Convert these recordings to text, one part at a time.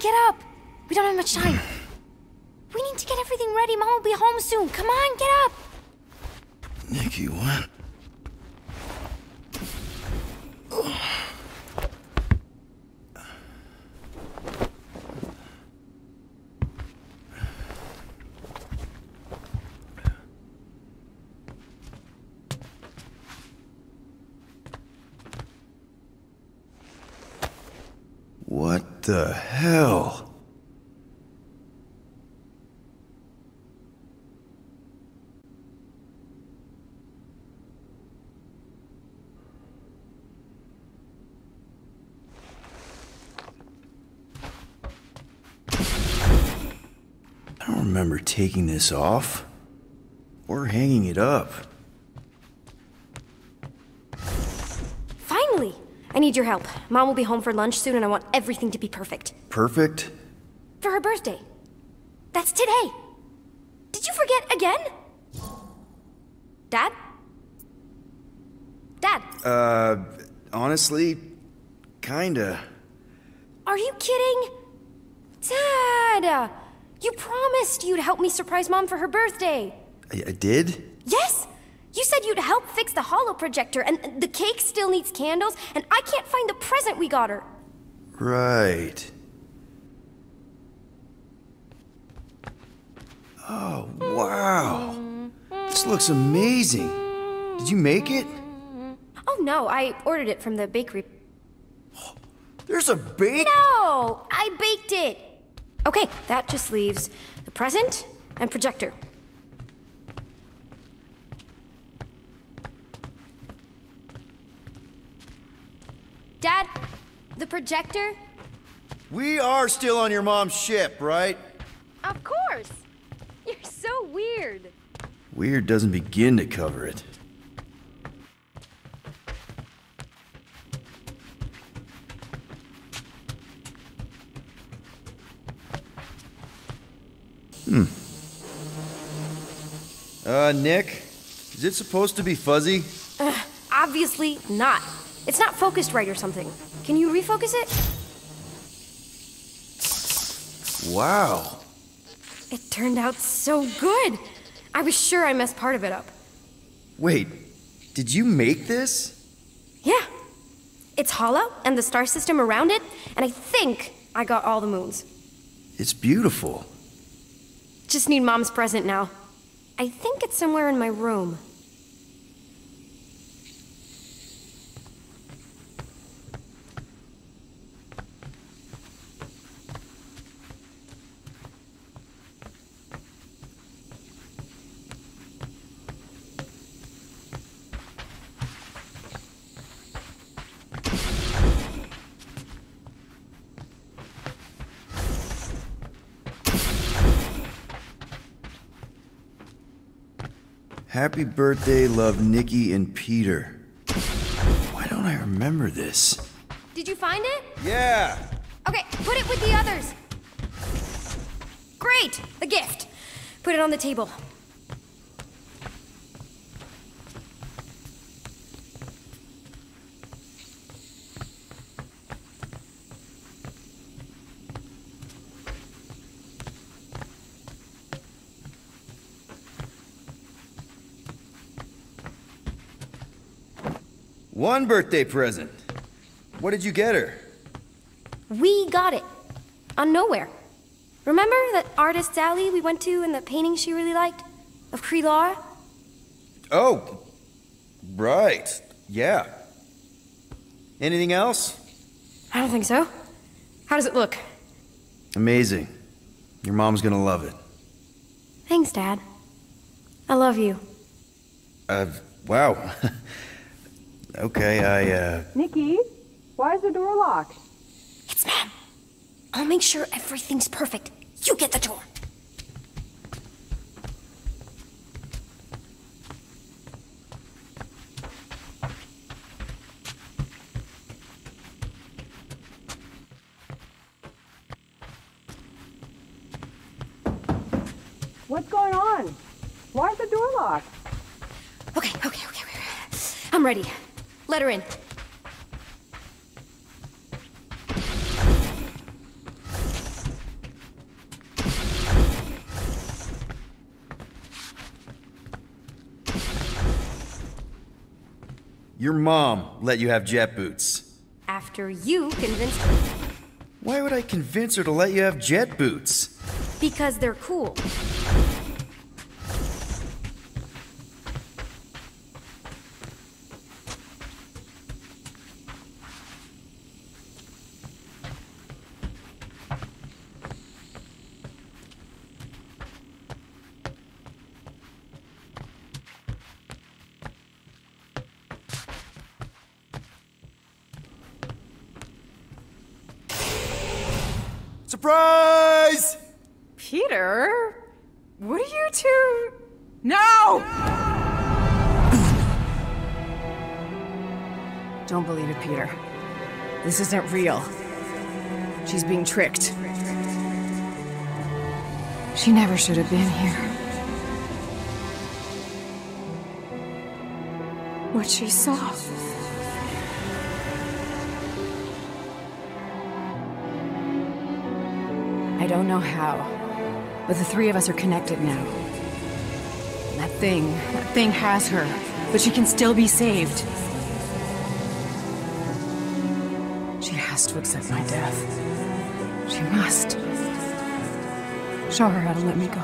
get up. We don't have much time. We need to get everything ready. Mom will be home soon. Come on, get up. Nikki, what? What the hell? I don't remember taking this off or hanging it up. I need your help. Mom will be home for lunch soon and I want everything to be perfect. Perfect? For her birthday. That's today. Did you forget again? Dad? Dad, Uh, honestly, kinda. are you kidding? Dad! You promised you'd help me surprise Mom for her birthday. I, I did? Yes! You said you'd help fix the holo projector, and the cake still needs candles, and I can't find the present we got her. Right. Oh, wow. This looks amazing. Did you make it? Oh no, I ordered it from the bakery. There's a bake? No! I baked it! Okay, that just leaves the present and projector. Dad, the projector? We are still on your mom's ship, right? Of course! You're so weird. Weird doesn't begin to cover it. Hmm. Uh, Nick? Is it supposed to be fuzzy? Obviously not. It's not focused right or something. Can you refocus it? Wow. It turned out so good. I was sure I messed part of it up. Wait, did you make this? Yeah. It's hollow, and the star system around it, and I think I got all the moons. It's beautiful. Just need Mom's present now. I think it's somewhere in my room. Happy birthday, love Nikki and Peter. Why don't I remember this? Did you find it? Yeah! Okay, put it with the others. Great! The gift. Put it on the table. One birthday present. What did you get her? We got it. On Knowhere. Remember that artist alley we went to and the painting she really liked? Of Krelar? Oh, right. Yeah. Anything else? I don't think so. How does it look? Amazing. Your mom's gonna love it. Thanks, Dad. I love you. Uh, wow. okay, I, uh. Nikki, why is the door locked? It's Mom. I'll make sure everything's perfect. You get the door. What's going on? Why is the door locked? Okay, okay, okay, okay. okay. I'm ready. Let her in. Your mom let you have jet boots. After you convinced her. Why would I convince her to let you have jet boots? Because they're cool. Surprise! Peter? What are you two. No! Don't believe it, Peter. This isn't real. She's being tricked. She never should have been here. What she saw. Don't know how, but the three of us are connected now. That thing, that thing has her, but she can still be saved. She has to accept my death. She must. Show her how to let me go.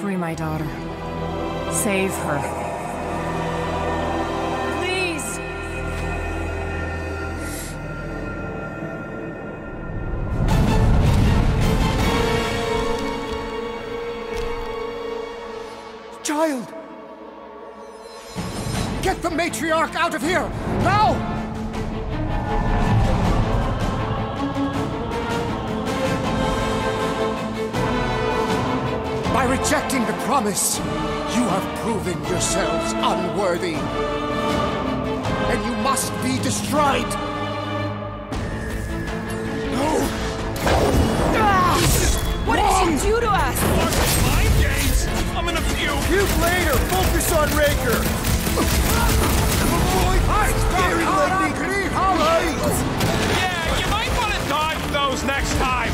Free my daughter. Save her. Get the matriarch out of here! Now! By rejecting the promise, you have proven yourselves unworthy. And you must be destroyed! No! What did she do to us? Mind games? I'm gonna puke. Puke later! Focus on Raker! Avoid scary lightning! Right! Yeah, you might want to dodge those next time.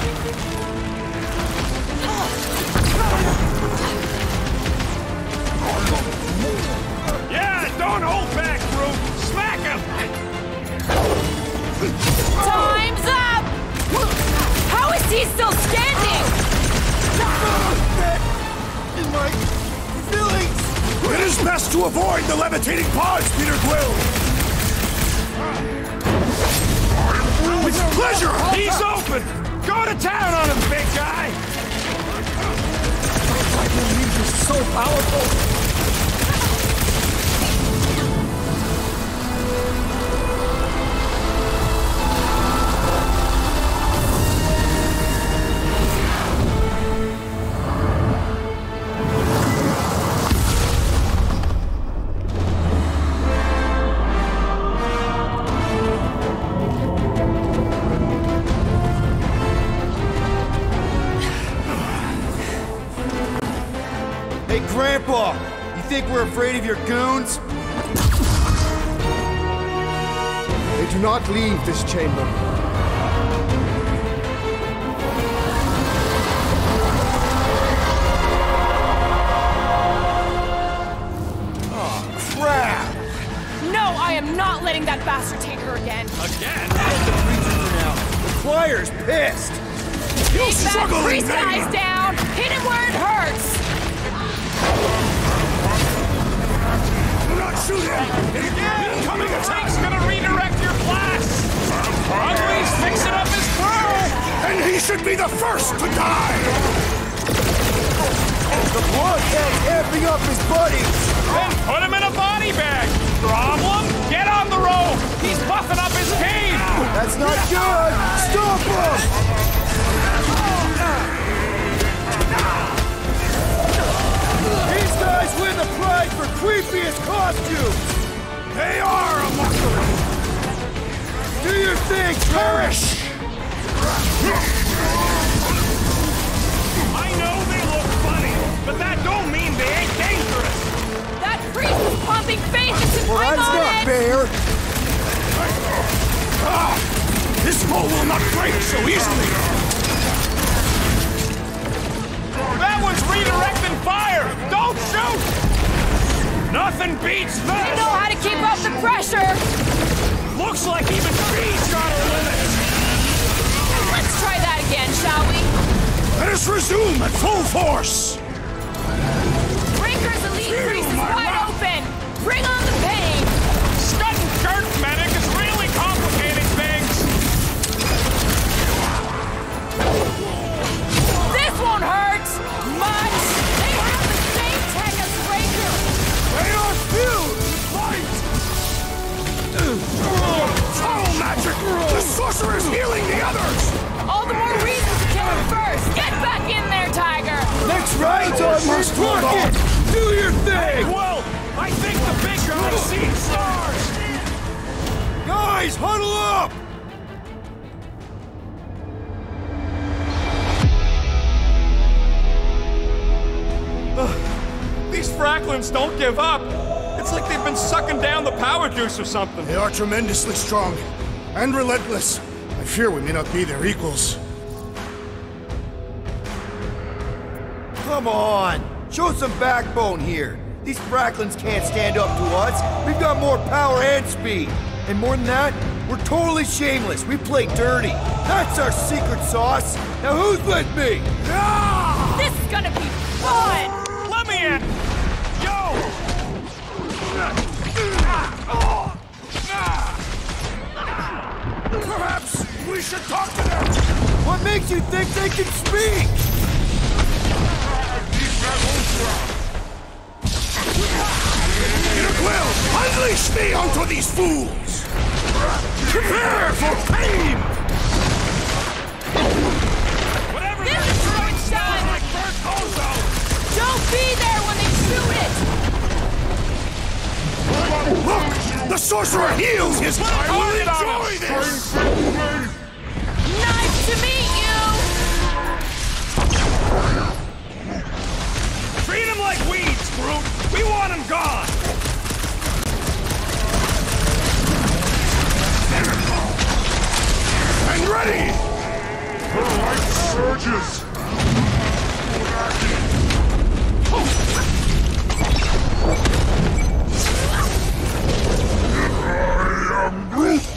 Yeah, don't hold back, Groot. Smack him. Time's up! How is he still standing? In my! It is best to avoid the levitating pods, Peter Quill. With pleasure. He's open. Go to town on him, big guy. I believe you're so powerful! Afraid of your goons? They do not leave this chamber. Oh, crap! No, I am not letting that bastard take her again. Again? The choir's pissed! You Keep that struggling priest name. Should be the first to die! The bloodhound's amping up his buddies! Then put him in a body bag! Problem? Get on the rope! He's buffing up his cave! That's not good! Stop him! These guys win the prize for creepiest costumes! They are a mockery! Do your thing, perish! Pumping faith into Well, my that's not moment! fair! Ah! This bow will not break so easily! That one's redirecting fire! Don't shoot! Nothing beats They know how to keep up the pressure! Looks like even she's got her limits! Let's try that again, shall we? Let us resume at full force! Breaker's elite freeze is wide open! Bring on the pain! Scud and dirt medic is really complicating things! This won't hurt! Much! They have the same tech as Breaker! They are filled! Fight! Foul magic! The sorcerer's healing the others! All the more reason to kill him first! Get back in there, Tiger! That's right, on must hold on. Do your thing! Well, Guys, huddle up! These Fracklins don't give up! It's like they've been sucking down the power juice or something. They are tremendously strong and relentless. I fear we may not be their equals. Come on! Show some backbone here. These Fracklins can't stand up to us. We've got more power and speed. And more than that, we're totally shameless. We play dirty. That's our secret sauce. Now who's with me? Ah! This is gonna be fun! Let me in! Yo! Perhaps we should talk to them! What makes you think they can speak? Quill, unleash me onto these fools! Prepare for pain! Whatever This is it's done! like! Don't be there when they shoot it! Look! The sorcerer heals his... I will enjoy this! Nice to meet you! Treat him like weeds, Groot! We want him gone! Ready! Her light surges! I am!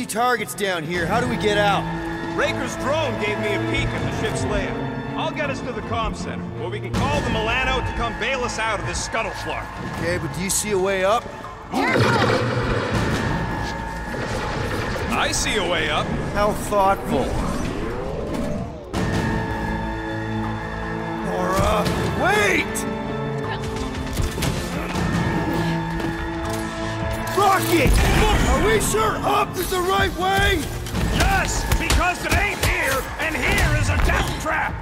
Easy targets down here. How do we get out? Raker's drone gave me a peek at the ship's layout. I'll get us to the comm center, where we can call the Milano to come bail us out of this scuttle flark. Okay, but do you see a way up? I see a way up. How thoughtful. Nora, wait! Rocket! Are we sure up is the right way? Yes, because it ain't here, and here is a death trap!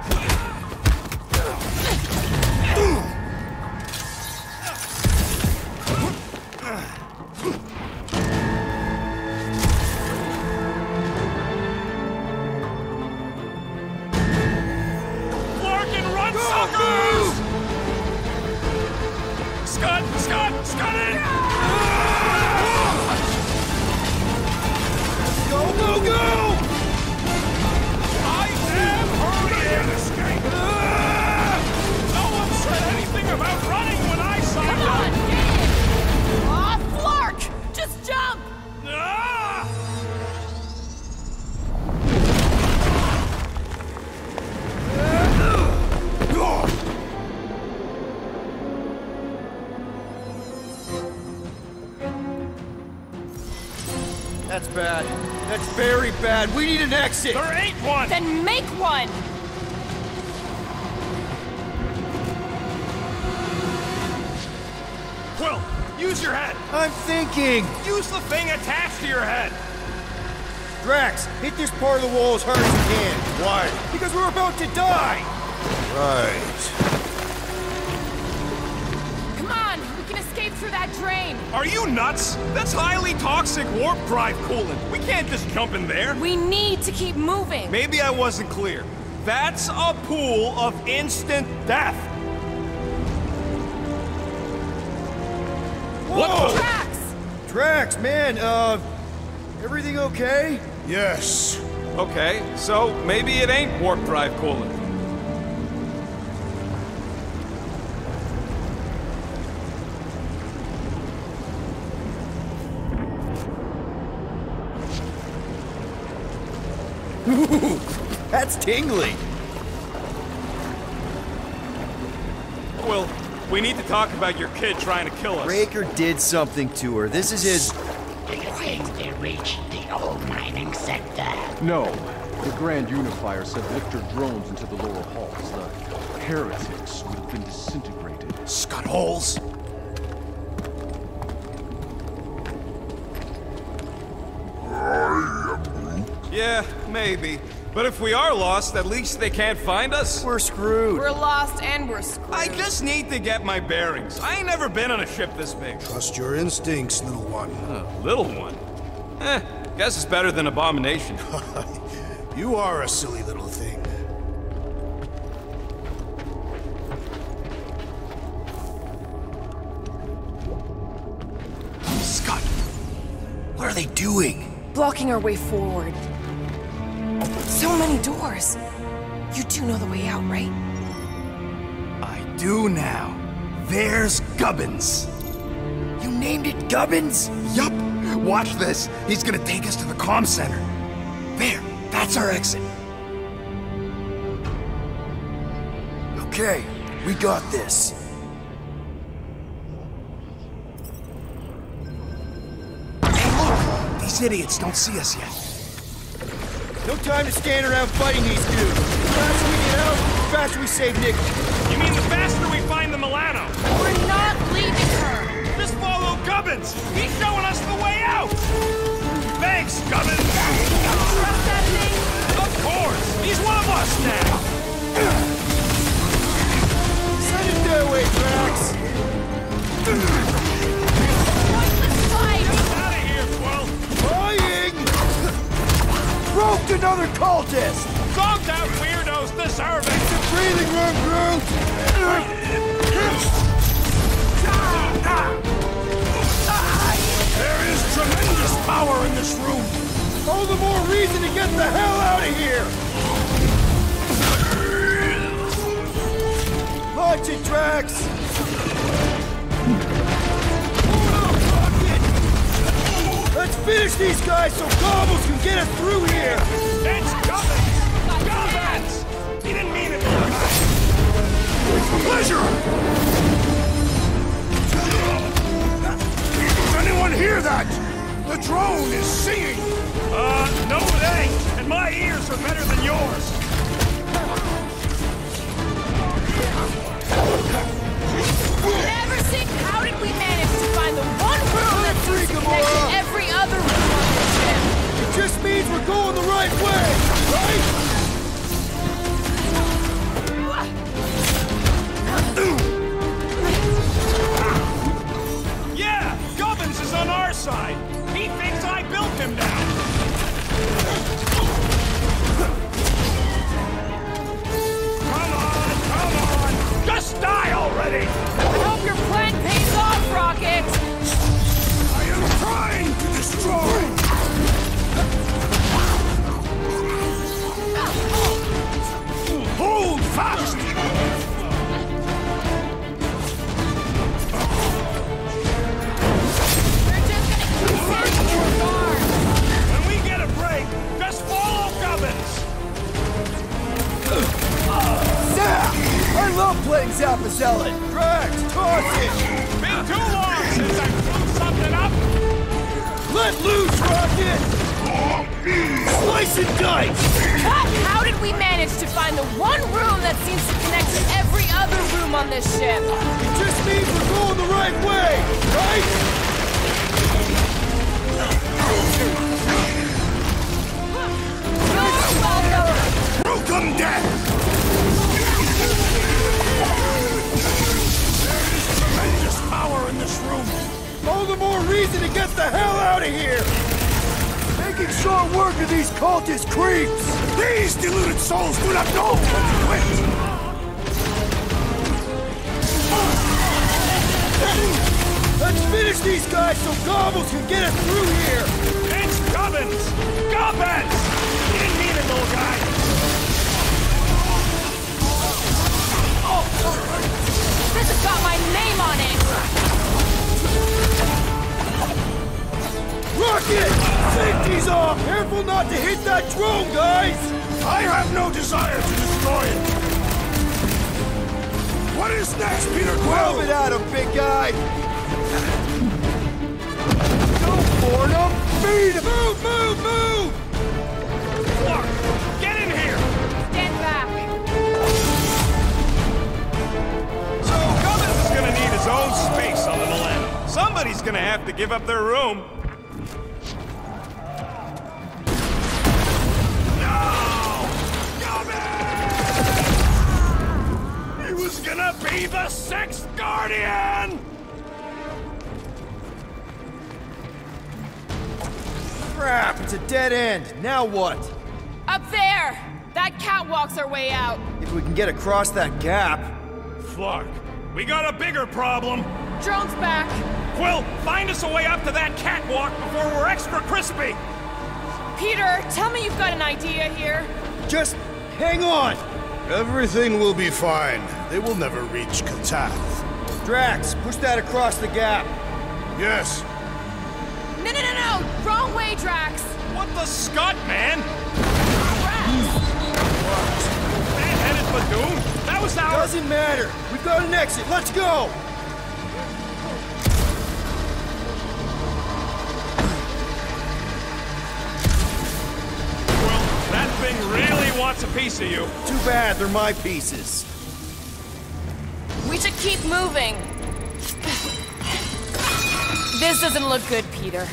Larkin, run, suckers! Scud, Scud, Scud bad. That's very bad. We need an exit. There ain't one! Then make one! Quill, use your head! I'm thinking. Use the thing attached to your head! Drax, hit this part of the wall as hard as you can. Why? Because we're about to die. Right. Through that drain. Are you nuts? That's highly toxic warp drive coolant. We can't just jump in there. We need to keep moving. Maybe I wasn't clear. That's a pool of instant death. What the? Drax! Drax, man, uh, everything okay? Yes. Okay, so maybe it ain't warp drive coolant. That's tingly. Well, we need to talk about your kid trying to kill us. Raker did something to her. This is his. Do you think they reached the old mining sector? No. The Grand Unifier sent Victor drones into the lower halls. The heretics would have been disintegrated. Scut holes. Yeah, maybe. But if we are lost, at least they can't find us. We're screwed. We're lost and we're screwed. I just need to get my bearings. I ain't never been on a ship this big. Trust your instincts, little one. A little one. Eh, guess it's better than Abomination. You are a silly little thing. Scott, what are they doing? Blocking our way forward. So many doors. You do know the way out, right? I do now. There's Gubbins. You named it Gubbins? Yup. Watch this. He's gonna take us to the comm center. There, that's our exit. Okay, we got this. Hey, look! These idiots don't see us yet. No time to stand around fighting these dudes. The faster we get out, the faster we save Nick. You mean the faster we find the Milano? We're not leaving her! Just follow Gubbins! He's showing us the way out! Thanks, Gubbins! Trust that thing? Of course! He's one of us now! Send it their way, Drax. Roped another cultist! Dogged out weirdos deserve it! Breathing room, Groot! There is tremendous power in this room. All the more reason to get the hell out of here! Punch it, Drax! Let's finish these guys so Gobbles can get us through here! It's Gubbins! Gubbins! He didn't mean it! Pleasure! Does anyone hear that? The drone is singing! Uh, no it ain't! And my ears are better than yours! I love playing Zappazellan! Drax, toss it! Been too long since I blew something up! Let loose, Rocket! Slice and dice! Cut! How did we manage to find the one room that seems to connect to every other room on this ship? It just means we're going the right way, right? Welcome death! In this room! All the more reason to get the hell out of here! Making short work of these cultist creeps! These deluded souls do not know when to quit! Let's finish these guys so Gobbles can get us through here! It's Gubbins! At guy! Go for him! Feed him! Move, move, move! Clark, get in here! Stand back. So Gubbins is gonna need his own space on the Millennium. Somebody's gonna have to give up their room. Gonna be the sixth Guardian! Crap, it's a dead end. Now what? Up there! That catwalk's our way out. If we can get across that gap. Flark, we got a bigger problem. Drone's back. Quill, find us a way up to that catwalk before we're extra crispy. Peter, tell me you've got an idea here. Just hang on! Everything will be fine. They will never reach Katath. Drax, push that across the gap. Yes. No, no, no, no! Wrong way, Drax! What the scut, man? Drax! Man headed Badoon? That was our. Doesn't matter. We've got an exit. Let's go! Wants a piece of you. Too bad, they're my pieces. We should keep moving. This doesn't look good, Peter.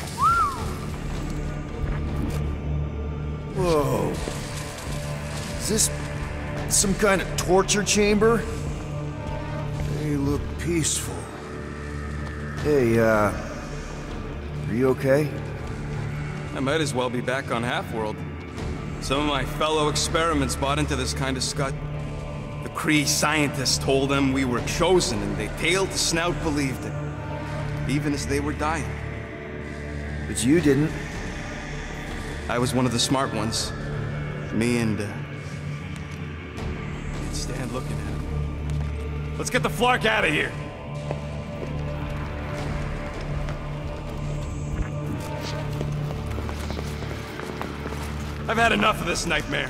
Whoa. Is this some kind of torture chamber? They look peaceful. Hey, uh. Are you okay? I might as well be back on Half-World. Some of my fellow experiments bought into this kind of scut. The Kree scientists told them we were chosen, and they tailed the snout believed it. Even as they were dying. But you didn't. I was one of the smart ones. Me and, uh... Can't stand looking at him. Let's get the Flark out of here. I've had enough of this nightmare.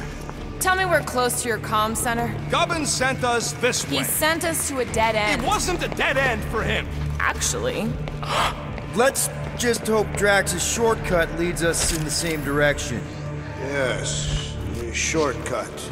Tell me we're close to your comm center. Gubbins sent us this He way. sent us to a dead end. It wasn't a dead end for him. Actually. Let's just hope Drax's shortcut leads us in the same direction. Yes. A shortcut.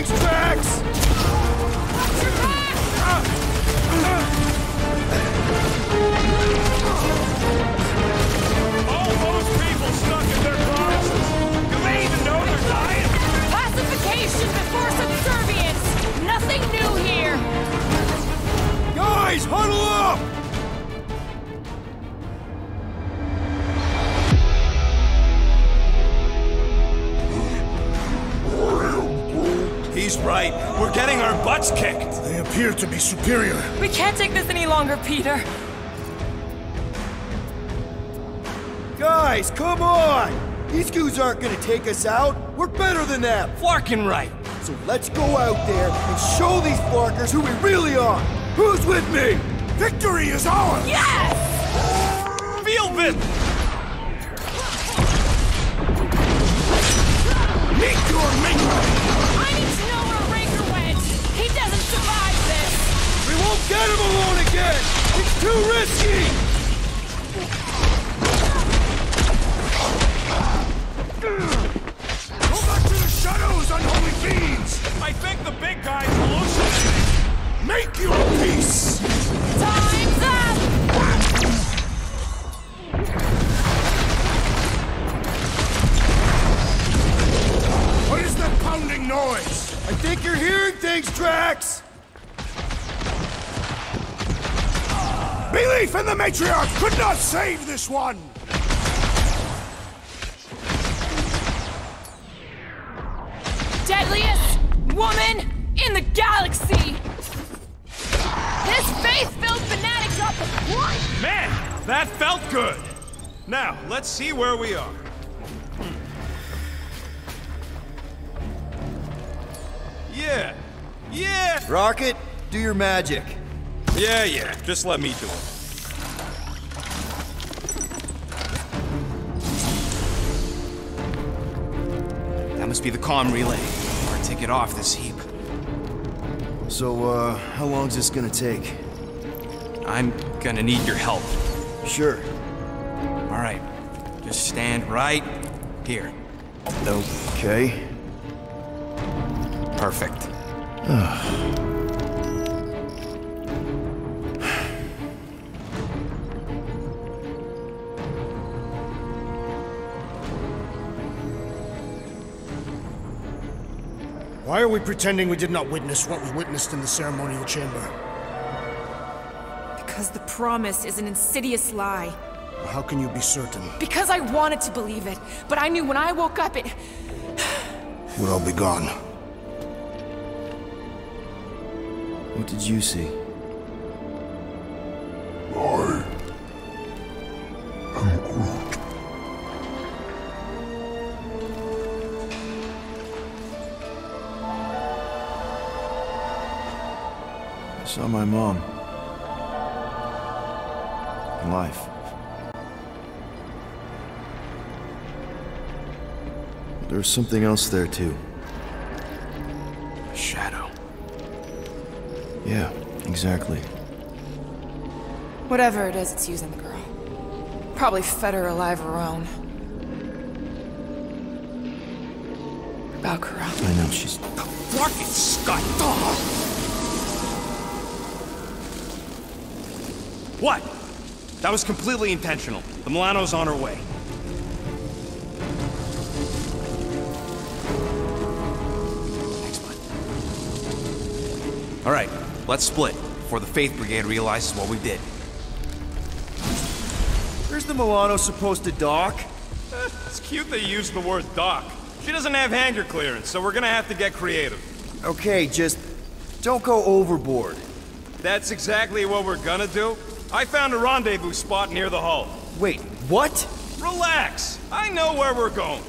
Thanks, Drax! Watch your back! All those people stuck in their promises. Do they even know they're dying? Pacification before subservience! Nothing new here! Guys, huddle up! He's right. We're getting our butts kicked. They appear to be superior. We can't take this any longer, Peter. Guys, come on! These goons aren't gonna take us out. We're better than them. Flarkin right. So let's go out there and show these Flarkers who we really are. Who's with me? Victory is ours! Yes! Feel it! Meet your maker! We won't get him alone again! It's too risky! Go back to the shadows, unholy fiends! I think the big guy's hallucinating. Make your peace! Time's up! What is that pounding noise? I think you're hearing things, Drax! Belief in the matriarch could not save this one! Deadliest woman in the galaxy! This faith-filled fanatic got the point! Man, that felt good. Now, let's see where we are. Yeah. Yeah. Rocket, do your magic. Yeah, yeah. Just let me do it. That must be the comm relay. Or take it off this heap. So, uh, how long's this gonna take? I'm gonna need your help. Sure. All right. Just stand right here. Okay. Perfect. Why are we pretending we did not witness what we witnessed in the ceremonial chamber? Because the promise is an insidious lie. How can you be certain? Because I wanted to believe it, but I knew when I woke up it... Would all be gone. What did you see? Saw my mom. Alive. There was something else there, too. A Shadow. Yeah, exactly. Whatever it is, it's using the girl. Probably fed her alive her own. About Valkyra. I know, she's... Fucking Scott! What? That was completely intentional. The Milano's on her way. Thanks, bud. All right, let's split before the Faith Brigade realizes what we did. Where's the Milano supposed to dock? It's cute they used the word dock. She doesn't have hangar clearance, so we're gonna have to get creative. Okay, just... don't go overboard. That's exactly what we're gonna do. I found a rendezvous spot near the hull. Wait, what? Relax. I know where we're going.